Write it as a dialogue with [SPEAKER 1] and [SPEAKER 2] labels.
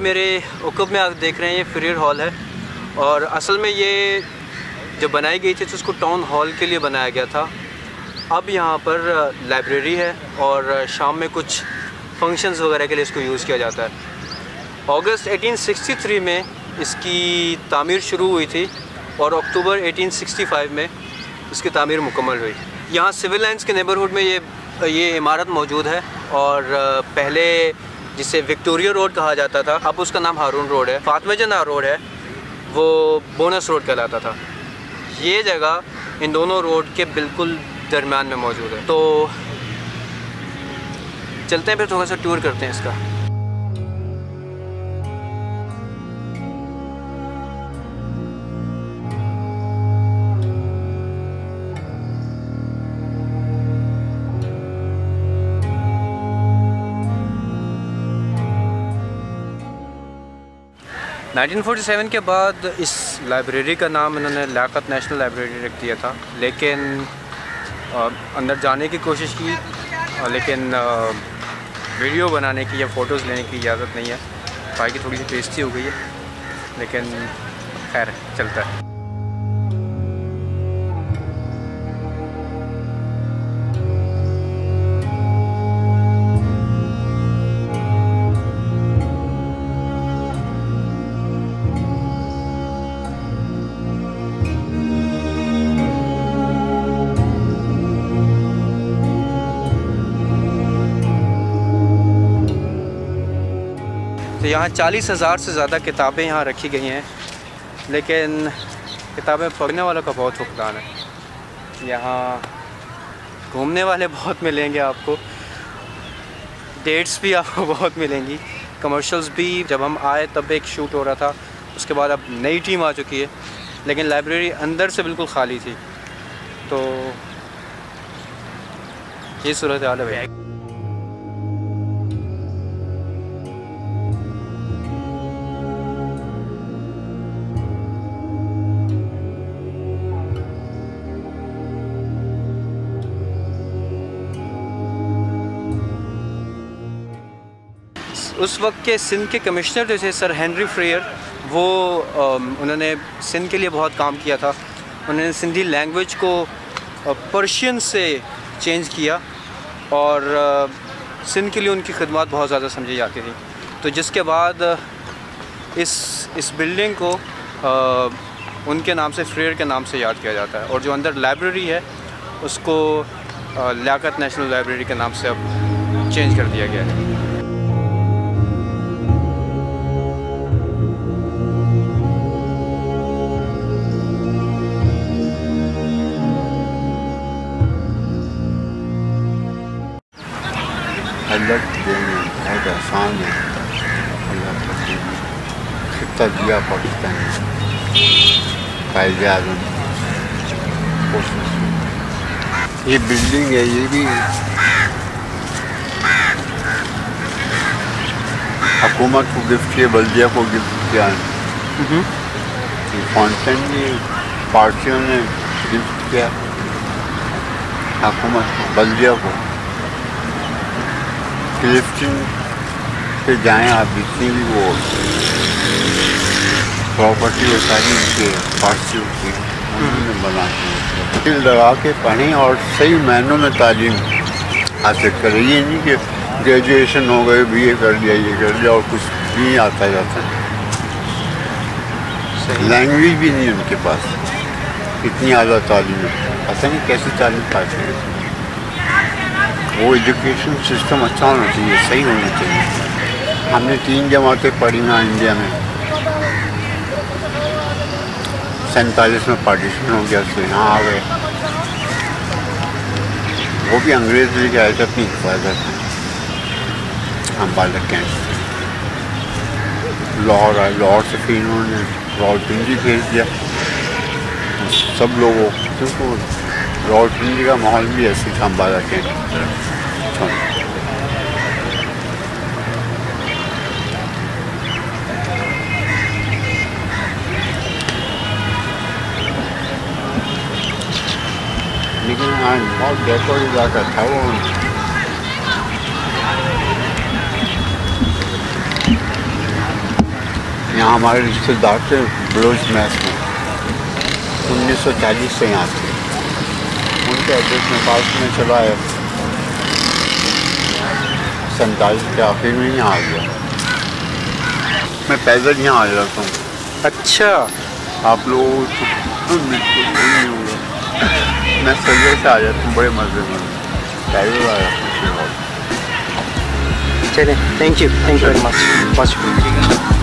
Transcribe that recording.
[SPEAKER 1] میرے عقب میں آپ دیکھ رہے ہیں، یہ فریئر ہال ہے۔ اور اصل میں یہ جو بنائی گئی تھی تو اس کو ٹاؤن ہال کے لیے بنایا گیا تھا۔ اب یہاں پر لائبریری ہے اور شام میں کچھ فنکشنز وغیرہ کے لیے اس کو یوز کیا جاتا ہے۔ اگست ایٹین سکسٹی تھری میں اس کی تعمیر شروع ہوئی تھی اور اکتوبر ایٹین سکسٹی فائیو میں اس کی تعمیر مکمل ہوئی۔ یہاں سول لائنس کے نیبرہڈ میں یہ یہ عمارت موجود ہے اور پہلے جسے وکٹوریا روڈ کہا جاتا تھا۔ اب اس کا نام ہارون روڈ ہے۔ فاطمہ جنا روڈ ہے۔ وہ بونس روڈ کہلاتا تھا۔ یہ جگہ ان دونوں روڈ کے بالکل درمیان میں موجود ہے۔ تو چلتے ہیں پھر تھوڑا سا ٹور کرتے ہیں اس کا۔ نائنٹین فورٹی سیون کے بعد اس لائبریری کا نام انہوں نے لیاقت نیشنل لائبریری رکھ دیا تھا، لیکن اندر جانے کی کوشش کی لیکن ویڈیو بنانے کی یا فوٹوز لینے کی اجازت نہیں ہے۔ بھائی کی تھوڑی سی بےزتی ہو گئی ہے، لیکن خیر، چلتا ہے۔ یہاں چالیس ہزار سے زیادہ کتابیں یہاں رکھی گئی ہیں، لیکن کتابیں پڑھنے والوں کا بہت فقدان ہے۔ یہاں گھومنے والے بہت ملیں گے آپ کو۔ ڈیٹس بھی آپ کو بہت ملیں گی۔ کمرشلز بھی جب ہم آئے تب ایک شوٹ ہو رہا تھا، اس کے بعد اب نئی ٹیم آ چکی ہے، لیکن لائبریری اندر سے بالکل خالی تھی۔ تو یہ صورت حال ہے اس وقت کے سندھ کے کمشنر جو تھے، سر ہینری فریئر، وہ انہوں نے سندھ کے لیے بہت کام کیا تھا۔ انہوں نے سندھی لینگویج کو پرشین سے چینج کیا اور سندھ کے لیے ان کی خدمات بہت زیادہ سمجھی جاتی تھی۔ تو جس کے بعد اس اس بلڈنگ کو ان کے نام سے، فریئر کے نام سے یاد کیا جاتا ہے۔ اور جو اندر لائبریری ہے، اس کو لیاقت نیشنل لائبریری کے نام سے اب چینج کر دیا گیا ہے۔
[SPEAKER 2] اللہ دینے بہت آسان ہے اللہ کا خطہ دیا پاکستان نے۔ قائد اعظم۔ یہ بلڈنگ ہے یہ بھی حکومت کو گفٹ کیا بلدیہ کو گفٹ کیا۔ ہے یہ بھی پارٹیوں نے گفٹ کیا۔ حکومت کو بلدیہ کو۔ کلفٹن پہ جائیں آپ جتنی بھی وہ پراپرٹی وہ ساری ان کے پارٹی ہوتی ہے انہوں نے بنا کے دل لگا کے پڑھیں اور صحیح معنوں میں تعلیم حاصل کریں۔ یہ نہیں کہ گریجویشن ہو گئے بی اے کر لیا یہ کر لیا اور کچھ بھی نہیں آتا جاتا۔ لینگویج بھی نہیں ان کے پاس۔ اتنی اعلیٰ تعلیم ہے۔ پتہ نہیں کیسی تعلیم پاتے ہیں وہ ایجوکیشن سسٹم اچھا ہونا چاہیے، صحیح ہونا چاہیے۔ ہم نے تین جماعتیں پڑھی ہیں انڈیا میں۔ سینتالیس میں پارٹیشن ہو گیا، تو یہاں آ گئے۔ وہ بھی انگریز لے کے آئے تھے اپنی حفاظت۔ میں ہم بالک کینٹ لاہور آئے لاہور سے پھر انہوں نے راول پنڈی بھیج دیا۔ سب لوگوں کیونکہ راول پنڈی کا ماحول بھی ایسے کی طرف لیکن ہاں بہت بیکورڈ علاقہ تھا وہ یہاں ہمارے رشتے دار تھے بلوچ میس میں انیس سو چالیس سے یہاں تھے کے ایڈریس میں پاس میں چلا ہے سینتالیس کے آخر میں یہاں آ گیا میں پیدل یہاں آ جاتا ہوں
[SPEAKER 1] اچھا
[SPEAKER 2] آپ لوگ بالکل نہیں ہوگا میں سجے سے آ جاتا ہوں بڑے مزے میں پیدل آ جاتا ہوں
[SPEAKER 1] چلیں thank you thank you very much بہت شکریہ